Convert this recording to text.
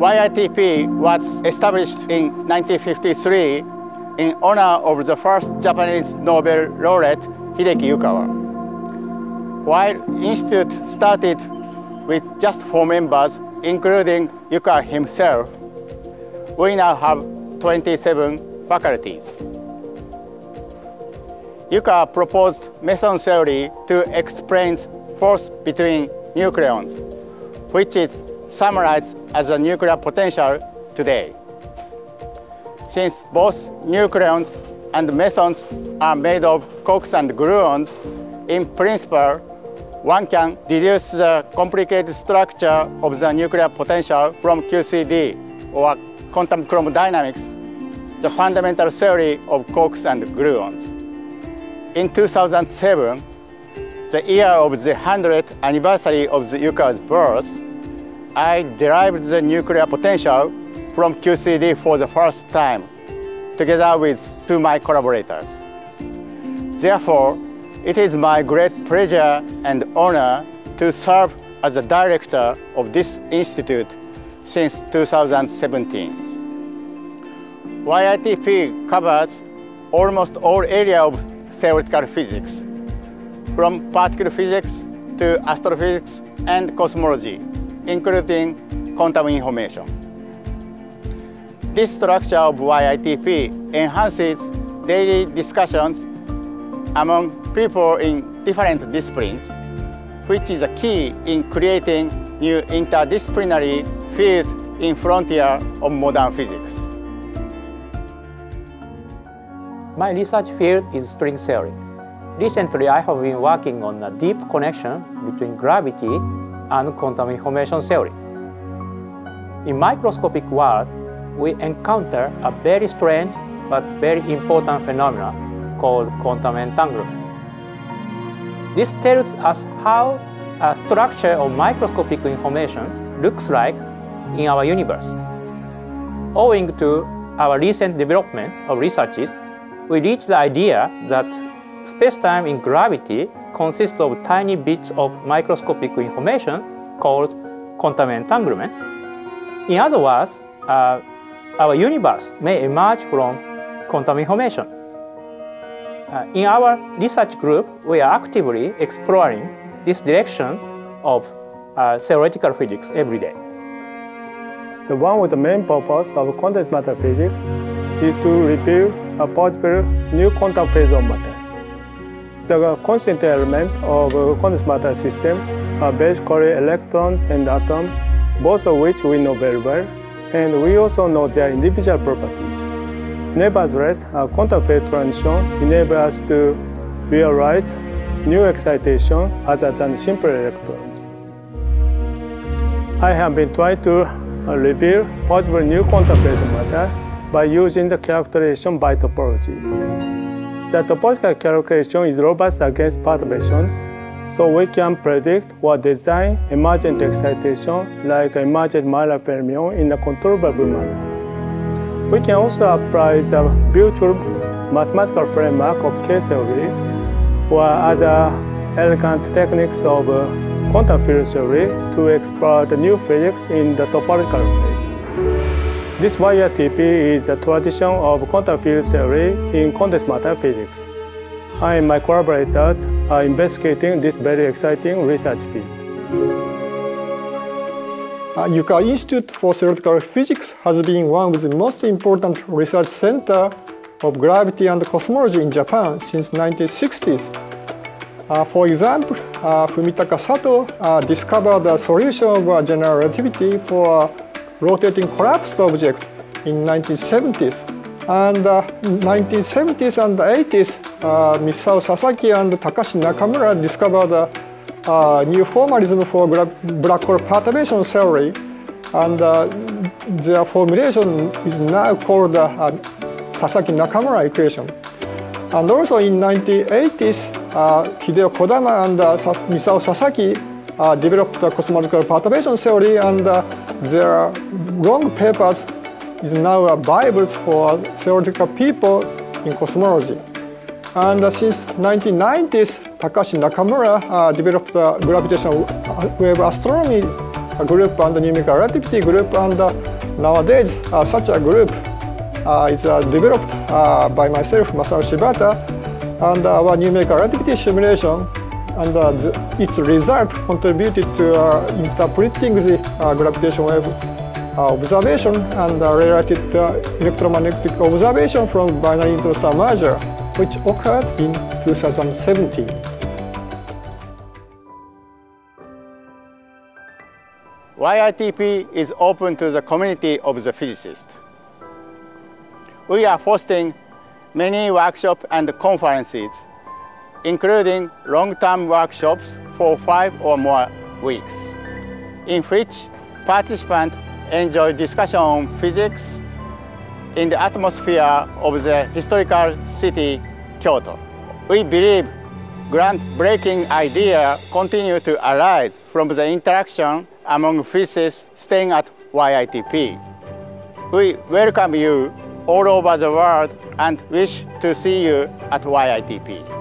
YITP was established in 1953 in honor of the first Japanese Nobel laureate Hideki Yukawa. While Institute started with just four members, including Yukawa himself, we now have 27 faculties. Yukawa proposed meson theory to explain force between nucleons, which is summarized as a nuclear potential today. Since both nucleons and mesons are made of quarks and gluons, in principle, one can deduce the complicated structure of the nuclear potential from QCD, or quantum chromodynamics, the fundamental theory of quarks and gluons. In 2007, the year of the 100th anniversary of the Yukawa's birth, I derived the nuclear potential from QCD for the first time, together with two of my collaborators. Therefore, it is my great pleasure and honor to serve as the director of this institute since 2017. YITP covers almost all areas of theoretical physics, from particle physics to astrophysics and cosmology, including quantum information. This structure of YITP enhances daily discussions among people in different disciplines, which is a key in creating new interdisciplinary fields in frontier of modern physics. My research field is string theory. Recently, I have been working on a deep connection between gravity and quantum information theory. In microscopic world, we encounter a very strange but very important phenomenon called quantum entanglement. This tells us how a structure of microscopic information looks like in our universe. Owing to our recent developments of researches, we reached the idea that space-time in gravity consists of tiny bits of microscopic information called quantum entanglement. In other words, uh, our universe may emerge from quantum information. Uh, in our research group, we are actively exploring this direction of uh, theoretical physics every day. The one with the main purpose of quantum matter physics is to reveal a possible new quantum phase of matter. The constant element of quantum matter systems are basically electrons and atoms, both of which we know very well, and we also know their individual properties. Nevertheless, a quantum phase transition enables us to realize new excitation other than simple electrons. I have been trying to reveal possible new quantum phase matter by using the characterization by topology. The topological calculation is robust against perturbations, so we can predict or design emergent excitation like emergent Majorana fermion in a controllable manner. We can also apply the beautiful mathematical framework of K-theory or other elegant techniques of quantum field theory to explore the new physics in the topological phase. This YITP is a tradition of quantum field theory in condensed matter physics. I and my collaborators are investigating this very exciting research field. Uh, Yukawa Institute for Theoretical Physics has been one of the most important research centers of gravity and cosmology in Japan since 1960s. Uh, for example, uh, Fumitaka Sato uh, discovered a solution of general relativity for rotating collapsed object in 1970s. And uh, 1970s and 80s, uh, Misao Sasaki and Takashi Nakamura discovered a uh, new formalism for black hole perturbation theory. And uh, their formulation is now called the uh, Sasaki Nakamura equation. And also in 1980s, uh, Hideo Kodama and uh, Misao Sasaki uh, developed the cosmological perturbation theory and uh, their long papers is now a Bible for theoretical people in cosmology. And uh, since 1990s, Takashi Nakamura uh, developed the gravitational wave astronomy group and the numerical relativity group and uh, Nowadays, uh, such a group uh, is uh, developed by myself, Masaru Shibata, and our numerical relativity simulation and uh, the, its result contributed to uh, interpreting the uh, gravitational wave uh, observation and uh, related uh, electromagnetic observation from binary star merger, which occurred in 2017. YITP is open to the community of the physicists. We are hosting many workshops and conferences, including long-term workshops for five or more weeks, in which participants enjoy discussion on physics in the atmosphere of the historical city, Kyoto. We believe groundbreaking ideas continue to arise from the interaction among physicists staying at YITP. We welcome you all over the world and wish to see you at YITP.